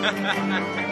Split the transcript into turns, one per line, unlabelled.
Ha ha ha ha!